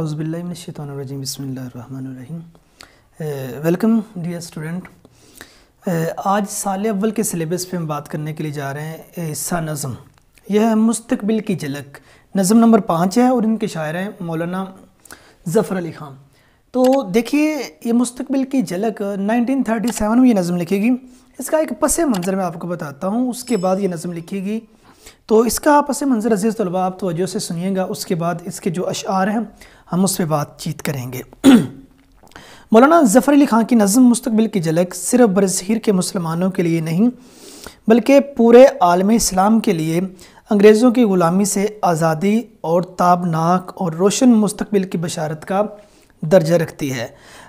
اعوذ باللہ من الشیطان الرجیم، بسم اللہ الرحمن الرحیم۔ ویلکم ڈیئر اسٹوڈنٹ آج سال اول کے سلیبس پہ ہم بات کرنے کے لیے جا رہے ہیں، حصہ نظم۔ یہ ہے مستقبل کی جھلک۔ نظم نمبر پانچ ہے اور ان کے شاعر ہیں مولانا ظفر علی خان۔ تو دیکھیے، یہ مستقبل کی جھلک نائنٹین تھرٹی سیون میں یہ نظم لکھے گی۔ اس کا ایک پس منظر میں آپ کو بتاتا ہوں۔ اس کے بعد یہ نظم لکھے گی۔ تو اس کا آپ اسے منظر عزیز طلباء، آپ توجہ سے سنیے گا۔ اس کے بعد اس کے جو اشعار ہیں، ہم اس پہ بات چیت کریں گے۔ مولانا ظفر علی خان کی نظم مستقبل کی جھلک صرف برزہیر کے مسلمانوں کے لیے نہیں، بلکہ پورے عالم اسلام کے لیے انگریزوں کی غلامی سے آزادی اور تابناک اور روشن مستقبل کی بشارت کا درجہ رکھتی ہے۔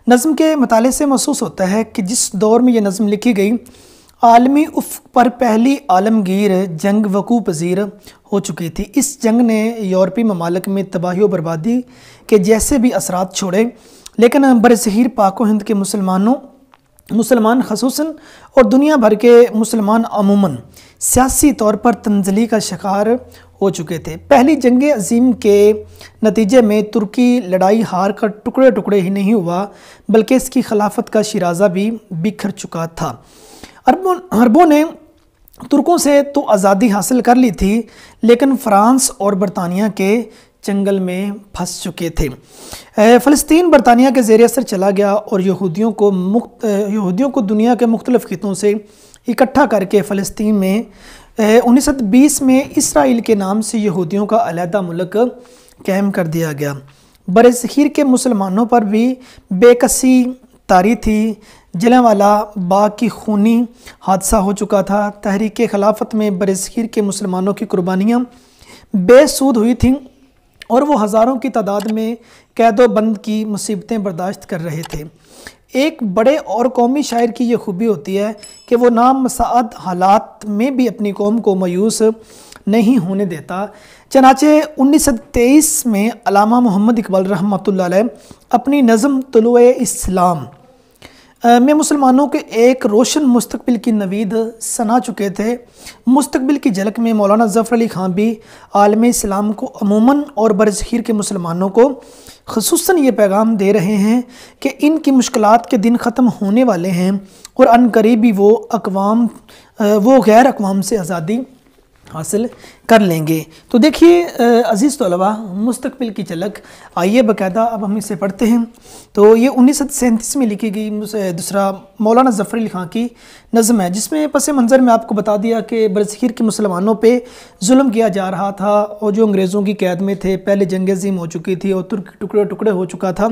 نظم کے مطالعے سے محسوس ہوتا ہے کہ جس دور میں یہ نظم لکھی گئی عالمی افق پر پہلی عالمگیر جنگ وقوع پذیر ہو چکی تھی۔ اس جنگ نے یورپی ممالک میں تباہی و بربادی کے جیسے بھی اثرات چھوڑے، لیکن برزہیر پاک و ہند کے مسلمانوں، مسلمان خصوصاً، اور دنیا بھر کے مسلمان عموماً سیاسی طور پر تنزلی کا شکار ہو چکے تھے۔ پہلی جنگ عظیم کے نتیجے میں ترکی لڑائی ہار کر ٹکڑے ٹکڑے ہی نہیں ہوا، بلکہ اس کی خلافت کا شیرازہ بھی بکھر چکا تھا۔ عربوں عربوں نے ترکوں سے تو آزادی حاصل کر لی تھی، لیکن فرانس اور برطانیہ کے جنگل میں پھنس چکے تھے۔ فلسطین برطانیہ کے زیر اثر چلا گیا اور یہودیوں کو مخت یہودیوں کو دنیا کے مختلف خطوں سے اکٹھا کر کے فلسطین میں انیس سو بیس میں اسرائیل کے نام سے یہودیوں کا علیحدہ ملک قائم کر دیا گیا۔ برصغیر کے مسلمانوں پر بھی بے کسی گرفتاری تھی۔ جلیں والا باغ کی خونی حادثہ ہو چکا تھا۔ تحریک خلافت میں برسخیر کے مسلمانوں کی قربانیاں بے سود ہوئی تھیں اور وہ ہزاروں کی تعداد میں قید و بند کی مصیبتیں برداشت کر رہے تھے۔ ایک بڑے اور قومی شاعر کی یہ خوبی ہوتی ہے کہ وہ نام مساعد حالات میں بھی اپنی قوم کو مایوس نہیں ہونے دیتا۔ چنانچہ انیس سو تیئیس میں علامہ محمد اقبال رحمۃ اللہ علیہ اپنی نظم طلوع اسلام میں مسلمانوں کے ایک روشن مستقبل کی نوید سنا چکے تھے۔ مستقبل کی جھلک میں مولانا ظفر علی خان بھی عالم اسلام کو عموماً اور برزخیر کے مسلمانوں کو خصوصاً یہ پیغام دے رہے ہیں کہ ان کی مشکلات کے دن ختم ہونے والے ہیں۔ اور انقریبی وہ اقوام وہ غیر اقوام سے آزادی حاصل کر لیں گے۔ تو دیکھیے عزیز طلبہ مستقبل کی چلک آئیے باقاعدہ اب ہم اسے پڑھتے ہیں۔ تو یہ انیس سو سینتیس میں لکھی گئی دوسرا مولانا ظفر علی خان کی نظم ہے، جس میں پس منظر میں آپ کو بتا دیا کہ برصغیر کے مسلمانوں پہ ظلم کیا جا رہا تھا اور جو انگریزوں کی قید میں تھے، پہلے جنگ عظیم ہو چکی تھی اور ترک ٹکڑے ٹکڑے ہو چکا تھا۔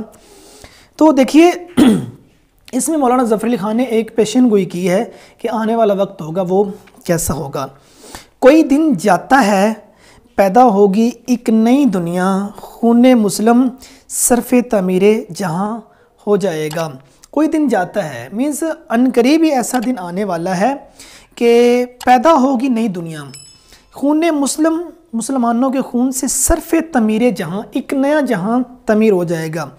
تو دیکھیے، اس میں مولانا ظفر علی خان نے ایک پیشن گوئی کی ہے کہ آنے والا وقت ہوگا وہ کیسا ہوگا۔ کوئی دن جاتا ہے، پیدا ہوگی ایک نئی دنیا۔ خون مسلم صرف تعمیر جہاں ہو جائے گا۔ کوئی دن جاتا ہے مینز ان قریب ہی ایسا دن آنے والا ہے کہ پیدا ہوگی نئی دنیا۔ خون مسلم، مسلمانوں کے خون سے صرف تعمیر جہاں، ایک نیا جہاں تعمیر ہو جائے گا۔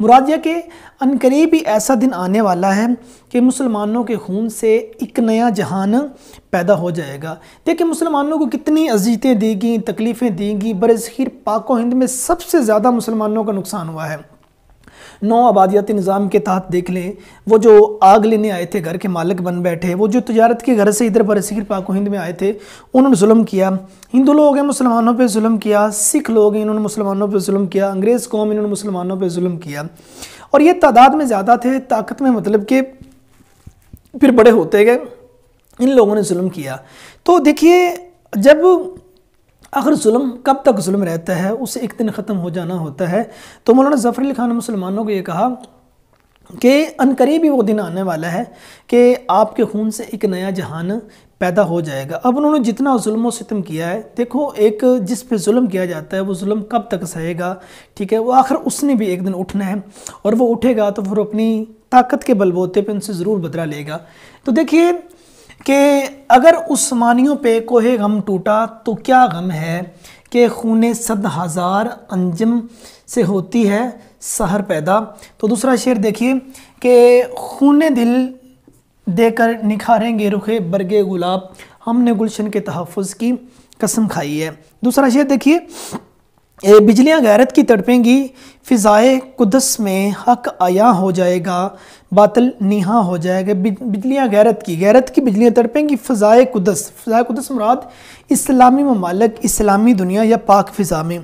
مراد یہ کہ انقریب ہی ایسا دن آنے والا ہے کہ مسلمانوں کے خون سے ایک نیا جہان پیدا ہو جائے گا۔ دیکھیں مسلمانوں کو کتنی عزیتیں دیں گی، تکلیفیں دیں گی برزخیر پاک و ہند میں سب سے زیادہ مسلمانوں کا نقصان ہوا ہے۔ نو آبادیاتی نظام کے تحت دیکھ لیں، وہ جو آگ لینے آئے تھے، گھر کے مالک بن بیٹھے، وہ جو تجارت کی گھر سے ادھر پر برصغیر پاک و ہند میں آئے تھے، انہوں نے ظلم کیا۔ ہندو لوگ ہیں، مسلمانوں پہ ظلم کیا۔ سکھ لوگ ہیں، انہوں نے مسلمانوں پہ ظلم کیا۔ انگریز قوم، انہوں نے مسلمانوں پہ ظلم کیا۔ اور یہ تعداد میں زیادہ تھے، طاقت میں مطلب کہ پھر بڑے ہوتے گئے۔ ان لوگوں نے ظلم کیا۔ تو دیکھیے، جب اگر ظلم کب تک ظلم رہتا ہے؟ اسے ایک دن ختم ہو جانا ہوتا ہے۔ تو مولانا ظفر علی خان مسلمانوں کو یہ کہا کہ انقریب ہی وہ دن آنے والا ہے کہ آپ کے خون سے ایک نیا جہان پیدا ہو جائے گا۔ اب انہوں نے جتنا ظلم و ستم کیا ہے، دیکھو ایک جس پہ ظلم کیا جاتا ہے، وہ ظلم کب تک سہے گا؟ ٹھیک ہے، وہ آخر اس نے بھی ایک دن اٹھنا ہے اور وہ اٹھے گا تو پھر اپنی طاقت کے بل بوتے پہ ان سے ضرور بدلہ لے گا۔ تو دیکھیے کہ اگر عثمانیوں پہ کوہ غم ٹوٹا تو کیا غم ہے کہ خون صد ہزار انجم سے ہوتی ہے سحر پیدا؟ تو دوسرا شعر دیکھیے کہ خون دل دے کر نکھاریں گے رخ برگ گلاب، ہم نے گلشن کے تحفظ کی قسم کھائی ہے۔ دوسرا شعر دیکھیے بجلیاں غیرت کی تڑپیں گی، فضائے قدس میں حق آیا ہو جائے گا، باطل نیہا ہو جائے گا۔ بجلیاں غیرت کی غیرت کی بجلیاں تڑپیں گی فضائے قدس۔ فضائے قدس مراد اسلامی ممالک، اسلامی دنیا یا پاک فضا میں۔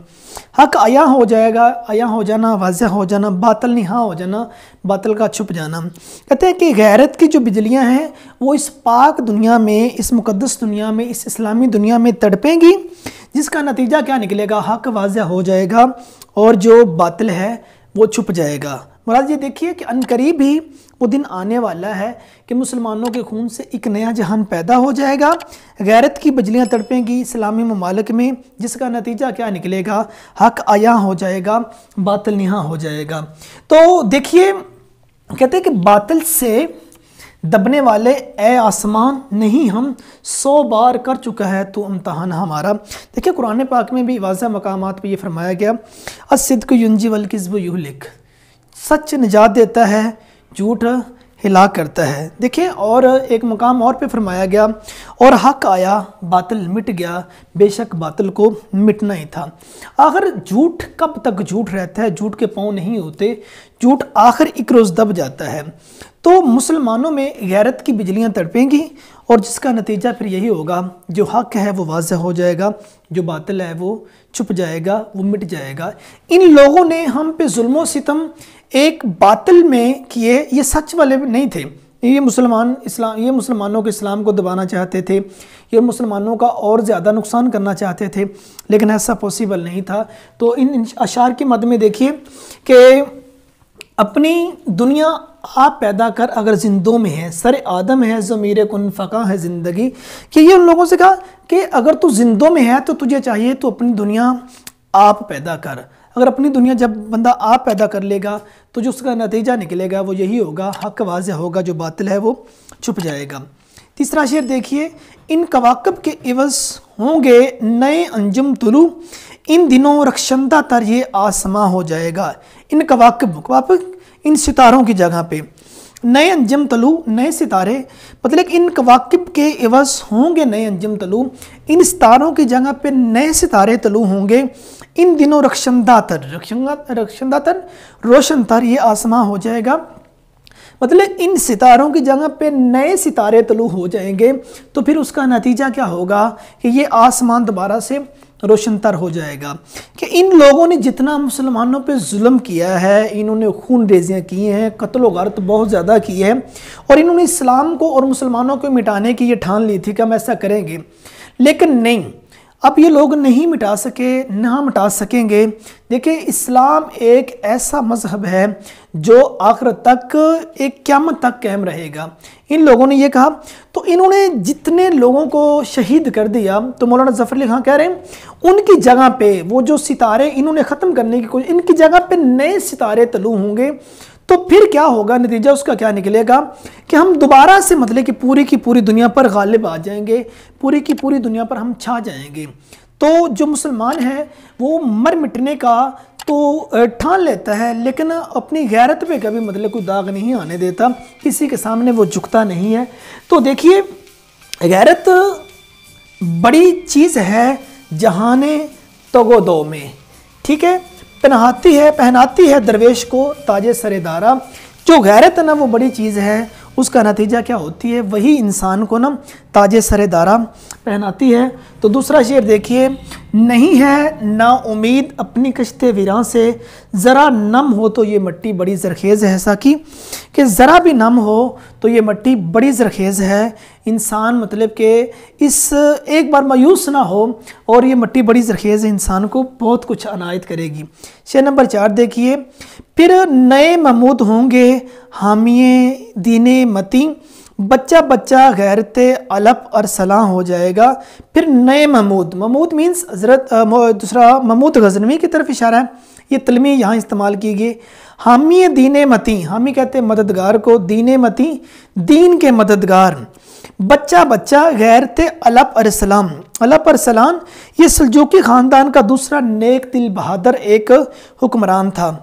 حق آیا ہو جائے گا آیا ہو جانا، واضح ہو جانا، باطل نہا ہو جانا، باطل کا چھپ جانا۔ کہتے ہیں کہ غیرت کی جو بجلیاں ہیں، وہ اس پاک دنیا میں، اس مقدس دنیا میں، اس اسلامی دنیا میں تڑپیں گی، جس کا نتیجہ کیا نکلے گا؟ حق واضح ہو جائے گا اور جو باطل ہے، وہ چھپ جائے گا۔ مراد یہ دیکھیے کہ ان قریب ہی وہ دن آنے والا ہے کہ مسلمانوں کے خون سے ایک نیا جہان پیدا ہو جائے گا۔ غیرت کی بجلیاں تڑپیں گی اسلامی ممالک میں، جس کا نتیجہ کیا نکلے گا؟ حق آیا ہو جائے گا، باطل نہا ہو جائے گا۔ تو دیکھیے، کہتے ہیں کہ باطل سے دبنے والے اے آسمان، نہیں، ہم سو بار کر چکا ہے تو امتحان ہمارا۔ دیکھیں قرآن پاک میں بھی واضح مقامات پہ یہ فرمایا گیا، الصدق ینجی والکذب یہلک سچ نجات دیتا ہے، جھوٹ ہلا کرتا ہے۔ دیکھیں، اور ایک مقام اور پہ فرمایا گیا، اور حق آیا، باطل مٹ گیا۔ بے شک باطل کو مٹنا ہی تھا۔ آخر جھوٹ کب تک جھوٹ رہتا ہے؟ جھوٹ کے پاؤں نہیں ہوتے۔ جھوٹ آخر ایک روز دب جاتا ہے۔ تو مسلمانوں میں غیرت کی بجلیاں تڑپیں گی اور جس کا نتیجہ پھر یہی ہوگا، جو حق ہے وہ واضح ہو جائے گا، جو باطل ہے وہ چھپ جائے گا، وہ مٹ جائے گا۔ ان لوگوں نے ہم پہ ظلم و ستم ایک باطل میں کیے، یہ سچ والے نہیں تھے۔ یہ مسلمان اسلام، یہ مسلمانوں کے اسلام کو دبانا چاہتے تھے، یہ مسلمانوں کا اور زیادہ نقصان کرنا چاہتے تھے، لیکن ایسا پوسیبل نہیں تھا۔ تو ان اشعار کی مد میں دیکھیے کہ اپنی دنیا آپ پیدا کر اگر زندوں میں ہے سر آدم ہے، ضمیر کن فقہ ہے زندگی۔ کہ یہ ان لوگوں سے کہا کہ اگر تو زندوں میں ہے تو تجھے چاہیے تو اپنی دنیا آپ پیدا کر۔ اگر اپنی دنیا جب بندہ آپ پیدا کر لے گا تو جو اس کا نتیجہ نکلے گا وہ یہی ہوگا، حق واضح ہوگا، جو باطل ہے وہ چھپ جائے گا۔ تیسرا شعر دیکھیے، ان کواکب کے عوض ہوں گے نئے انجم طلوع، ان دنوں رخشندہ تر یہ آسماں ہو جائے گا۔ ان کواکب کواکب ان ستاروں کی جگہ پہ۔ نئے انجم تلو، نئے ستارے۔ مطلب ان کواکب کے عوض ہوں گے نئے انجم تلو۔ ان ستاروں کی جگہ پہ نئے ستارے تلو ہوں گے۔ ان دنوں رخشندہ تر رخشندہ تر روشن تر، یہ آسماں ہو جائے گا۔ مطلب ان ستاروں کی جگہ پہ نئے ستارے طلوع ہو جائیں گے تو پھر اس کا نتیجہ کیا ہوگا کہ یہ آسمان دوبارہ سے روشن تر ہو جائے گا کہ ان لوگوں نے جتنا مسلمانوں پہ ظلم کیا ہے، انہوں نے خون ریزیاں کی ہیں، قتل و غارت بہت زیادہ کی ہے اور انہوں نے اسلام کو اور مسلمانوں کو مٹانے کی یہ ٹھان لی تھی کہ ہم ایسا کریں گے۔ لیکن نہیں اب یہ لوگ نہیں مٹا سکے، نہ مٹا سکیں گے۔ دیکھیں، اسلام ایک ایسا مذہب ہے جو آخر تک، ایک قیامت تک قائم رہے گا۔ ان لوگوں نے یہ کہا، تو انہوں نے جتنے لوگوں کو شہید کر دیا، تو مولانا ظفر علی خان کہہ رہے ہیں، ان کی جگہ پہ وہ جو ستارے انہوں نے ختم کرنے کی کوشش، ان کی جگہ پہ نئے ستارے طلوع ہوں گے۔ تو پھر کیا ہوگا نتیجہ؟ اس کا کیا نکلے گا کہ ہم دوبارہ سے مطلب کہ پوری کی پوری دنیا پر غالب آ جائیں گے، پوری کی پوری دنیا پر ہم چھا جائیں گے۔ تو جو مسلمان ہے وہ مر مٹنے کا تو ٹھان لیتا ہے، لیکن اپنی غیرت پہ کبھی مطلب کوئی داغ نہیں آنے دیتا، کسی کے سامنے وہ جھکتا نہیں ہے۔ تو دیکھیے، غیرت بڑی چیز ہے جہان تگو دو میں، ٹھیک ہے؟ پہناتی ہے پہناتی ہے درویش کو تاج سر دارہ جو غیرت نا، وہ بڑی چیز ہے۔ اس کا نتیجہ کیا ہوتی ہے؟ وہی انسان کو نا تاج سر دارا۔ پہناتی ہے۔ تو دوسرا شعر دیکھیے۔ نہیں ہے نا امید اپنی کشت ویراں سے، ذرا نم ہو تو یہ مٹی بڑی زرخیز ہے ایسا کی کہ ذرا بھی نم ہو تو یہ مٹی بڑی زرخیز ہے۔ انسان مطلب کہ اس ایک بار مایوس نہ ہو اور یہ مٹی بڑی زرخیز ہے انسان کو بہت کچھ عنایت کرے گی۔ شعر نمبر چار دیکھیے۔ پھر نئے محمود ہوں گے حامی دین متی بچہ بچہ غیرت علپ اور سلام ہو جائے گا۔ پھر نئے محمود محمود مینس حضرت دوسرا محمود غزنوی کی طرف اشارہ ہے۔ یہ تلمی یہاں استعمال کی گئی۔ حامی دین متی حامی کہتے ہیں مددگار کو، دین متی دین کے مددگار۔ بچہ بچہ غیرت علپ ارسلام علپ ارسلام یہ سلجوکی خاندان کا دوسرا نیک دل بہادر ایک حکمران تھا۔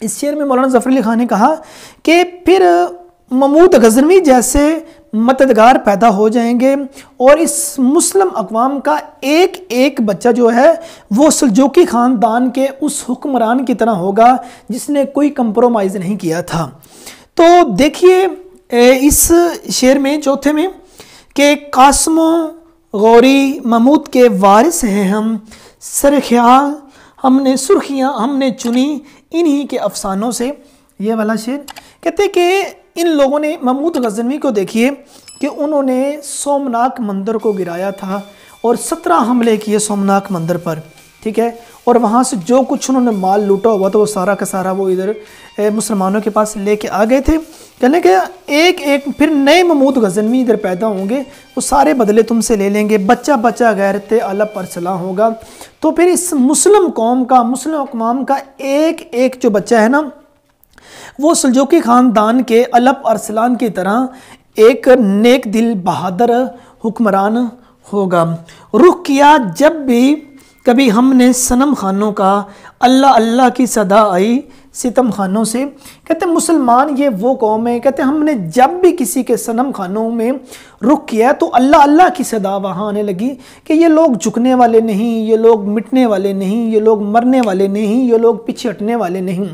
اس شعر میں مولانا ظفر علی خان نے کہا کہ پھر ممود غزنوی جیسے مددگار پیدا ہو جائیں گے اور اس مسلم اقوام کا ایک ایک بچہ جو ہے وہ سلجوکی خاندان کے اس حکمران کی طرح ہوگا جس نے کوئی کمپرومائز نہیں کیا تھا۔ تو دیکھیے اس شعر میں، چوتھے میں، کہ قاسم و غوری محمود کے وارث ہیں ہم۔ سرخیال ہم نے سرخیاں، ہم نے چنی انہی کے افسانوں سے۔ یہ والا شعر کہتے کہ ان لوگوں نے محمود غزنوی کو دیکھیے کہ انہوں نے سومناک مندر کو گرایا تھا اور سترہ حملے کیے سومناک مندر پر، ٹھیک ہے؟ اور وہاں سے جو کچھ انہوں نے مال لوٹا ہوا تھا، وہ سارا کا سارا وہ ادھر مسلمانوں کے پاس لے کے آ گئے تھے۔ کہنے کہ ایک ایک پھر نئے محمود غزنوی ادھر پیدا ہوں گے، وہ سارے بدلے تم سے لے لیں گے، بچہ بچہ غیرت علب پر سلاح ہوگا۔ تو پھر اس مسلم قوم کا، مسلم اقوام کا ایک ایک جو بچہ ہے نا وہ سلجوکی خاندان کے علب ارسلان کی طرح ایک نیک دل بہادر حکمران ہوگا۔ رخ کیا جب بھی کبھی ہم نے سنم خانوں کا اللہ اللہ کی صدا آئی ستم خانوں سے۔ کہتے ہیں مسلمان یہ وہ قوم ہے، کہتے ہیں ہم نے جب بھی کسی کے سنم خانوں میں رخ کیا تو اللہ اللہ کی صدا وہاں آنے لگی کہ یہ لوگ جھکنے والے نہیں، یہ لوگ مٹنے والے نہیں، یہ لوگ مرنے والے نہیں، یہ لوگ پیچھے ہٹنے والے نہیں۔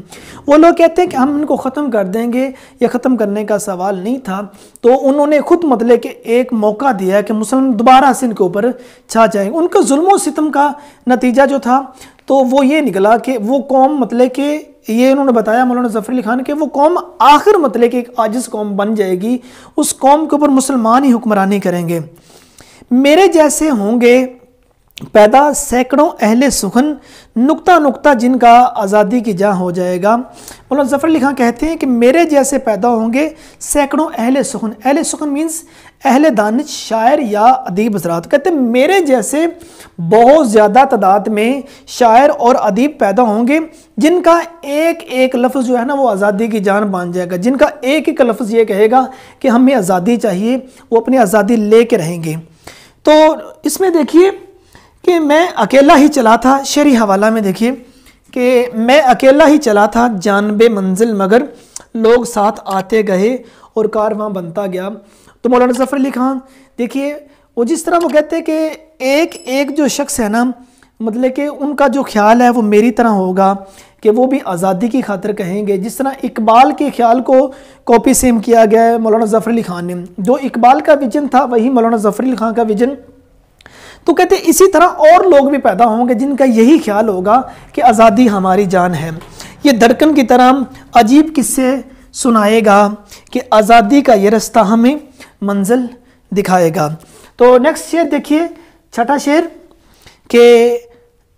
وہ لوگ کہتے ہیں کہ ہم ان کو ختم کر دیں گے، یہ ختم کرنے کا سوال نہیں تھا۔ تو انہوں نے خود مطلب کہ ایک موقع دیا کہ مسلم دوبارہ سے ان کے اوپر چھا جائیں۔ ان کا ظلم و ستم کا نتیجہ جو تھا تو وہ یہ نکلا کہ وہ قوم مطلب کہ یہ انہوں نے بتایا مولانا ظفر علی خان کہ وہ قوم آخر مطلب کہ ایک عاجز قوم بن جائے گی، اس قوم کے اوپر مسلمان ہی حکمرانی کریں گے۔ میرے جیسے ہوں گے پیدا سینکڑوں اہل سخن نقطہ نقطہ جن کا آزادی کی جہاں ہو جائے گا۔ مولانا ظفر علی خان کہتے ہیں کہ میرے جیسے پیدا ہوں گے سینکڑوں اہل سخن۔ اہل سخن مینز اہل دانش، شاعر یا ادیب حضرات کہتے ہیں میرے جیسے بہت زیادہ تعداد میں شاعر اور ادیب پیدا ہوں گے، جن کا ایک ایک لفظ جو ہے نا، وہ آزادی کی جان بان جائے گا۔ جن کا ایک ایک لفظ یہ کہے گا کہ ہمیں آزادی چاہیے، وہ اپنی آزادی لے کے رہیں گے۔ تو اس میں دیکھیے کہ میں اکیلا ہی چلا تھا، شہری حوالہ میں دیکھیے کہ میں اکیلا ہی چلا تھا جانب منزل مگر لوگ ساتھ آتے گئے اور کارواں بنتا گیا۔ تو مولانا ظفر علی خان، دیکھیے، وہ جس طرح وہ کہتے ہیں کہ ایک ایک جو شخص ہے نا مطلب کہ ان کا جو خیال ہے وہ میری طرح ہوگا کہ وہ بھی آزادی کی خاطر کہیں گے۔ جس طرح اقبال کے خیال کو کاپی سیم کیا گیا ہے مولانا ظفر علی خان نے۔ جو اقبال کا ویژن تھا، وہی مولانا ظفر علی خان کا ویژن تو کہتے ہیں اسی طرح اور لوگ بھی پیدا ہوں گے جن کا یہی خیال ہوگا کہ آزادی ہماری جان ہے۔ یہ دھڑکن کی طرح عجیب قصے سنائے گا کہ آزادی کا یہ رستہ ہمیں منزل دکھائے گا۔ تو نیکسٹ شعر دیکھیے، چھٹا شعر کہ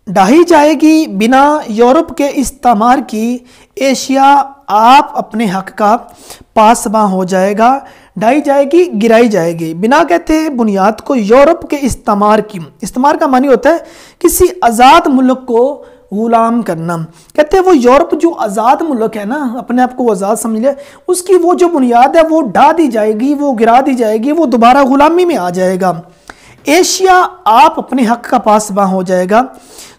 ڈاہی جائے گی بنا یورپ کے استعمار کی، ایشیا آپ اپنے حق کا پاسباں ہو جائے گا۔ ڈھائی جائے گی، گرائی جائے گی۔ بنا کہتے ہیں بنیاد کو یورپ کے استعمار کی۔ استعمار کا معنی ہوتا ہے کسی آزاد ملک کو غلام کرنا۔ کہتے ہیں وہ یورپ جو آزاد ملک ہے نا، اپنے آپ کو وہ آزاد سمجھ لے اس کی وہ جو بنیاد ہے، وہ ڈھا دی جائے گی، وہ گرا دی جائے گی، وہ دوبارہ غلامی میں آ جائے گا۔ ایشیا آپ اپنے حق کا پاسباں ہو جائے گا۔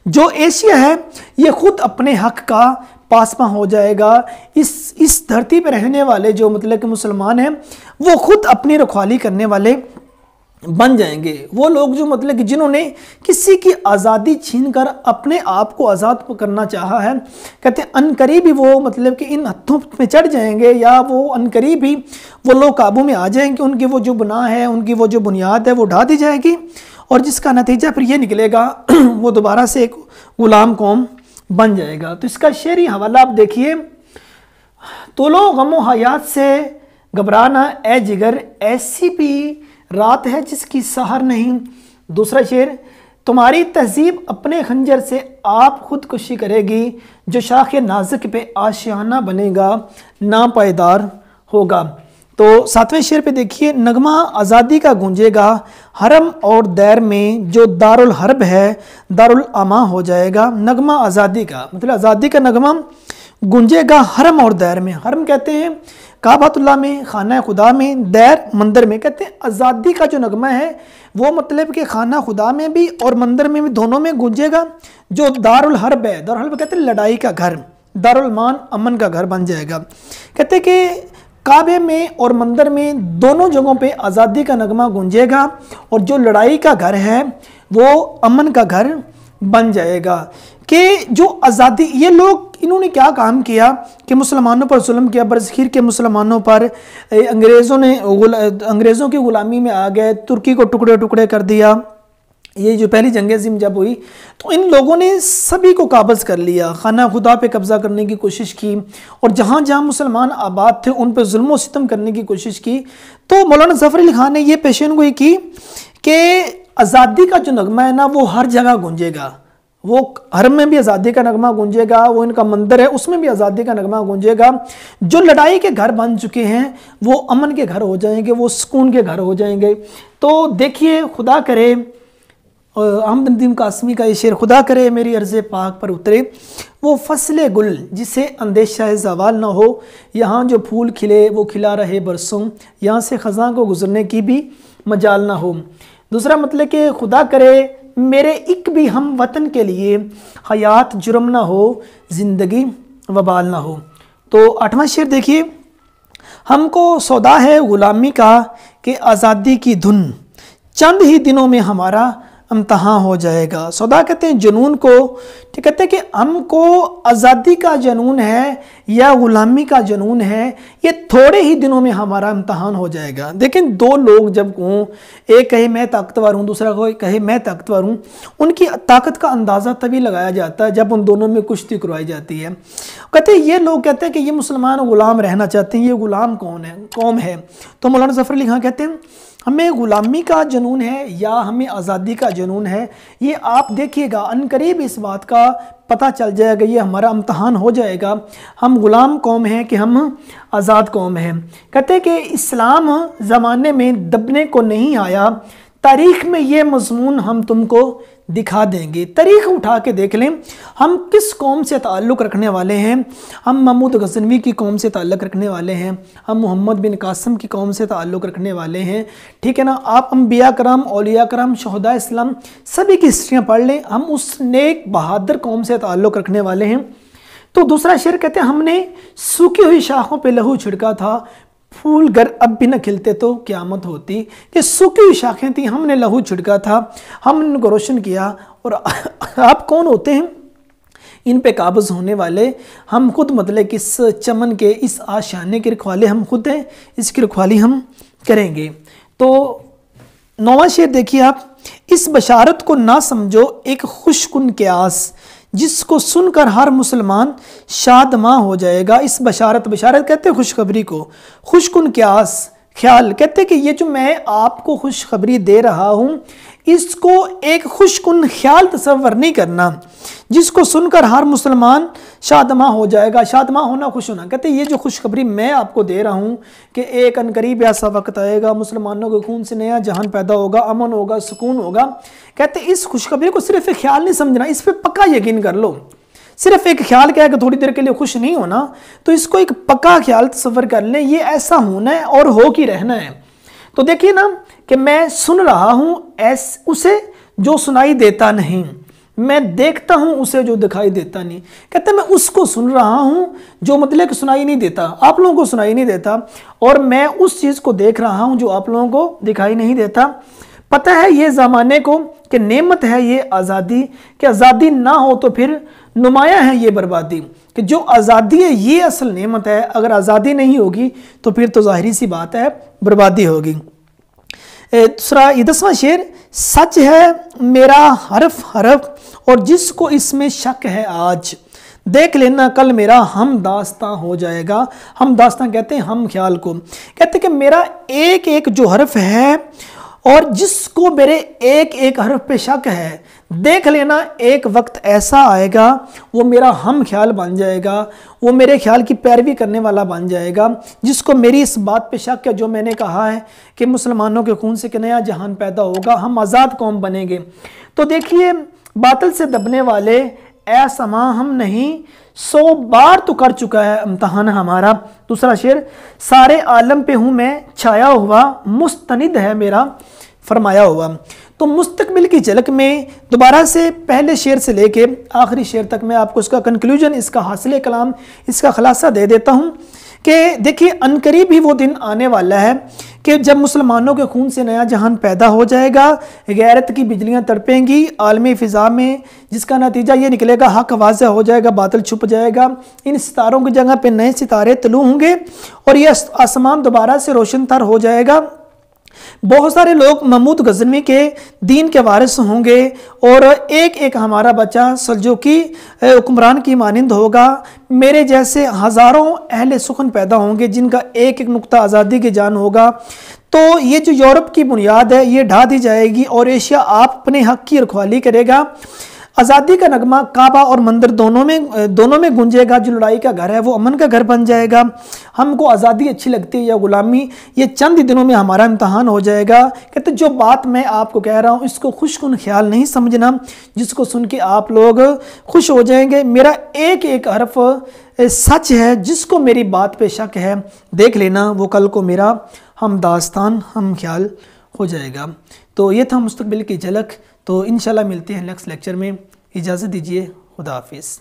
جو ایشیا ہے، یہ خود اپنے حق کا پاسباں ہو جائے گا۔ اس اس دھرتی پہ رہنے والے جو مطلب کہ مسلمان ہیں، وہ خود اپنی رکھوالی کرنے والے بن جائیں گے۔ وہ لوگ جو مطلب کہ جنہوں نے کسی کی آزادی چھین کر اپنے آپ کو آزاد کرنا چاہا ہے، کہتے ہیں ان قریب ہی وہ مطلب کہ ان ہتھوں میں چڑھ جائیں گے یا وہ ان قریب ہی وہ لوگ قابو میں آ جائیں گے۔ ان کی وہ جو بنا ہے، ان کی وہ جو بنیاد ہے، وہ ڈھا دی جائے گی۔ اور جس کا نتیجہ پھر یہ نکلے گا، وہ دوبارہ سے ایک غلام قوم بن جائے گا۔ تو اس کا شعری حوالہ آپ دیکھیے۔ تو لو غم و حیات سے گھبرانا، اے جگر ایسی بھی رات ہے جس کی سہر نہیں۔ دوسرا شعر، تمہاری تہذیب اپنے خنجر سے آپ خودکشی کرے گی، جو شاخ نازک پہ آشیانہ بنے گا، ناپائیدار ہوگا۔ تو ساتویں شعر پہ دیکھیے، نغمہ آزادی کا گونجے گا۔ حرم اور دیر میں جو دار الحرب ہے دار ہو جائے گا۔ نغمہ آزادی کا مطلب آزادی کا نغمہ گونجے گا حرم اور دیر میں۔ حرم کہتے ہیں کعبۃ اللہ میں، خانہ خدا میں، دیر مندر میں، کہتے ہیں آزادی کا جو نغمہ ہے، وہ مطلب کہ خانہ خدا میں بھی اور مندر میں بھی دونوں میں گونجے گا، جو دار الحرب ہے۔ دار الحرب کہتے ہیں لڑائی کا گھر دار المان امن کا گھر بن جائے گا۔ کہتے ہیں کہ کعبے میں اور مندر میں دونوں جگہوں پہ آزادی کا نغمہ گونجے گا اور جو لڑائی کا گھر ہے، وہ امن کا گھر بن جائے گا۔ کہ جو آزادی، یہ لوگ، انہوں نے کیا کام کیا کہ مسلمانوں پر ظلم کیا برزخیر کے مسلمانوں پر انگریزوں نے انگریزوں کی غلامی میں آ گئے، ترکی کو ٹکڑے ٹکڑے کر دیا۔ یہ جو پہلی جنگ عظیم جب ہوئی، تو ان لوگوں نے سبھی کو قابض کر لیا، خانہ خدا پہ قبضہ کرنے کی کوشش کی۔ اور جہاں جہاں مسلمان آباد تھے، ان پہ ظلم و ستم کرنے کی کوشش کی۔ تو مولانا ظفر علی خان نے یہ پیشین گوئی کی کہ آزادی کا جو نغمہ ہے نا، وہ ہر جگہ گونجے گا۔ وہ حرم میں بھی آزادی کا نغمہ گونجے گا، وہ ان کا مندر ہے، اس میں بھی آزادی کا نغمہ گونجے گا۔ جو لڑائی کے گھر بن چکے ہیں، وہ امن کے گھر ہو جائیں گے، وہ سکون کے گھر ہو جائیں گے۔ تو دیکھیے، خدا کرے احمد ندیم قاسمی کا یہ شعر، خدا کرے میری عرض پاک پر اترے۔ وہ فصل گل، جسے اندیشہ زوال نہ ہو۔ یہاں جو پھول کھلے، وہ کھلا رہے برسوں۔ یہاں سے خزاں کو گزرنے کی بھی مجال نہ ہو۔ دوسرا مطلب کہ خدا کرے میرے ایک بھی ہم وطن کے لیے حیات جرم نہ ہو، زندگی وبال نہ ہو۔ تو آٹھواں شعر دیکھیے۔ ہم کو سودا ہے غلامی کا کہ آزادی کی دھن۔ چند ہی دنوں میں ہمارا امتحان ہو جائے گا۔ سودا کہتے ہیں جنون کو کہتے ہیں کہ ہم کو آزادی کا جنون ہے یا غلامی کا جنون ہے، یہ تھوڑے ہی دنوں میں ہمارا امتحان ہو جائے گا۔ دیکھیں، دو لوگ جب ہوں، ایک کہے میں طاقتور ہوں، دوسرا کہے میں طاقتور ہوں، ان کی طاقت کا اندازہ تبھی لگایا جاتا ہے جب ان دونوں میں کشتی کروائی جاتی ہے۔ کہتے ہیں، یہ لوگ کہتے ہیں کہ یہ مسلمان غلام رہنا چاہتے ہیں، یہ غلام کون ہے؟ قوم ہے۔ تو مولانا ظفر علی خان کہتے ہیں، ہمیں غلامی کا جنون ہے یا ہمیں آزادی کا جنون ہے؟ یہ آپ دیکھیے گا، ان قریب اس بات کا پتہ چل جائے گا، یہ ہمارا امتحان ہو جائے گا۔ ہم غلام قوم ہیں کہ ہم آزاد قوم ہیں۔ کہتے کہ اسلام زمانے میں دبنے کو نہیں آیا، تاریخ میں یہ مضمون ہم تم کو دکھا دیں گے۔ تاریخ اٹھا کے دیکھ لیں۔ ہم کس قوم سے تعلق رکھنے والے ہیں؟ ہم محمود غزنوی کی قوم سے تعلق رکھنے والے ہیں۔ ہم محمد بن قاسم کی قوم سے تعلق رکھنے والے ہیں۔ ٹھیک ہے نا؟ آپ انبیاء کرام، اولیاء کرام، شہداء اسلام سبھی کی ہسٹریاں پڑھ لیں۔ ہم اس نیک بہادر قوم سے تعلق رکھنے والے ہیں۔ تو دوسرا شعر کہتے ہیں، ہم نے سوکھی ہوئی شاخوں پہ لہو چھڑکا تھا۔ پھول گر اب بھی نہ کھلتے تو قیامت ہوتی۔ کہ سکی ہوئی شاخیں تھیں۔ ہم نے لہو چھڑکا تھا۔ ہم نے ان کو روشن کیا۔ اور آپ کون ہوتے ہیں؟ ان پہ قابض ہونے والے۔ ہم خود مطلب کہ اس چمن کے اس آشانے کے رکھوالے ہم خود ہیں۔ اس کی رکھوالی ہم کریں گے۔ تو نواں شعر دیکھیے آپ، اس بشارت کو نہ سمجھو، ایک خوشکن قیاس جس کو سن کر ہر مسلمان شاد ماں ہو جائے گا۔ اس بشارت بشارت کہتے ہیں خوشخبری کو۔ خوشکن کیاس خیال۔ کہتے کہ یہ جو میں آپ کو خوشخبری دے رہا ہوں، اس کو ایک خوشکن خیال تصور نہیں کرنا۔ جس کو سن کر ہر مسلمان شادمہ ہو جائے گا شادمہ ہونا خوش ہونا۔ کہتے ہیں، یہ جو خوشخبری میں آپ کو دے رہا ہوں کہ ایک انقریب ایسا وقت آئے گا، مسلمانوں کے خون سے نیا جہان پیدا ہوگا، امن ہوگا، سکون ہوگا۔ کہتے ہیں، اس خوشخبری کو صرف ایک خیال نہیں سمجھنا، اس پہ پکا یقین کر لو۔ صرف ایک خیال کیا ہے کہ تھوڑی دیر کے لیے خوش نہیں ہونا، تو اس کو ایک پکا خیال تصور کر لیں، یہ ایسا ہونا ہے اور ہو کی رہنا ہے۔ تو دیکھیے نا کہ میں سن رہا ہوں، ایس، اسے جو سنائی دیتا نہیں۔ میں دیکھتا ہوں اسے جو دکھائی دیتا نہیں۔ کہتے میں اس کو سن رہا ہوں جو مطلب کہ سنائی نہیں دیتا، آپ لوگوں کو سنائی نہیں دیتا۔ اور میں اس چیز کو دیکھ رہا ہوں جو آپ لوگوں کو دکھائی نہیں دیتا۔ پتہ ہے یہ زمانے کو کہ نعمت ہے یہ آزادی، کہ آزادی نہ ہو تو پھر نمایاں ہے یہ بربادی۔ کہ جو آزادی ہے یہ اصل نعمت ہے، اگر آزادی نہیں ہوگی تو پھر تو ظاہری سی بات ہے، بربادی ہوگی۔ دوسرا، یہ دسواں شعر، سچ ہے میرا حرف حرف اور جس کو اس میں شک ہے آج۔ دیکھ لینا کل میرا ہم داستان ہو جائے گا۔ ہم داستان کہتے ہیں ہم خیال کو۔ کہتے ہیں کہ میرا ایک ایک جو حرف ہے اور جس کو میرے ایک ایک حرف پہ شک ہے، دیکھ لینا، ایک وقت ایسا آئے گا، وہ میرا ہم خیال بن جائے گا، وہ میرے خیال کی پیروی کرنے والا بن جائے گا، جس کو میری اس بات پہ شک ہے جو میں نے کہا ہے کہ مسلمانوں کے خون سے کہ نیا جہان پیدا ہوگا، ہم آزاد قوم بنیں گے۔ تو دیکھیے، باطل سے دبنے والے، اے سما ہم نہیں سو بار تو کر چکا ہے امتحان ہمارا۔ دوسرا شعر، سارے عالم پہ ہوں میں، چھایا ہوا، مستند ہے میرا، فرمایا ہوا۔ تو مستقبل کی جھلک میں دوبارہ سے پہلے شعر سے لے کے آخری شعر تک میں آپ کو اس کا کنکلوجن اس کا حاصل کلام، اس کا خلاصہ دے دیتا ہوں کہ دیکھیے، انقریب ہی وہ دن آنے والا ہے۔ کہ جب مسلمانوں کے خون سے نیا جہان پیدا ہو جائے گا، غیرت کی بجلیاں تڑپیں گی، عالمی فضا میں جس کا نتیجہ یہ نکلے گا، حق واضح ہو جائے گا، باطل چھپ جائے گا۔ ان ستاروں کی جگہ پہ نئے ستارے طلوع ہوں گے اور یہ آسمان دوبارہ سے روشن تر ہو جائے گا۔ بہت سارے لوگ محمود غزنوی کے دین کے وارث ہوں گے اور ایک ایک ہمارا بچہ سلجوکی حکمران کی مانند ہوگا۔ میرے جیسے ہزاروں اہل سخن پیدا ہوں گے جن کا ایک ایک نقطہ آزادی کی جان ہوگا۔ تو یہ جو یورپ کی بنیاد ہے، یہ ڈھا دی جائے گی اور ایشیا آپ اپنے حق کی رکھوالی کرے گا۔ آزادی کا نغمہ کعبہ اور مندر دونوں میں دونوں میں گنجے گا، جو لڑائی کا گھر ہے، وہ امن کا گھر بن جائے گا۔ ہم کو آزادی اچھی لگتی ہے یا غلامی، یہ چند دنوں میں ہمارا امتحان ہو جائے گا۔ کہتے جو بات میں آپ کو کہہ رہا ہوں، اس کو خوش کن خیال نہیں سمجھنا، جس کو سن کے آپ لوگ خوش ہو جائیں گے۔ میرا ایک ایک حرف سچ ہے، جس کو میری بات پہ شک ہے، دیکھ لینا، وہ کل کو میرا ہم داستان ہم خیال ہو جائے گا۔ تو یہ تھا مستقبل کی جھلک۔ تو انشاءاللہ ملتے ہیں نیکسٹ لیکچر میں. اجازت دیجیے خدا حافظ.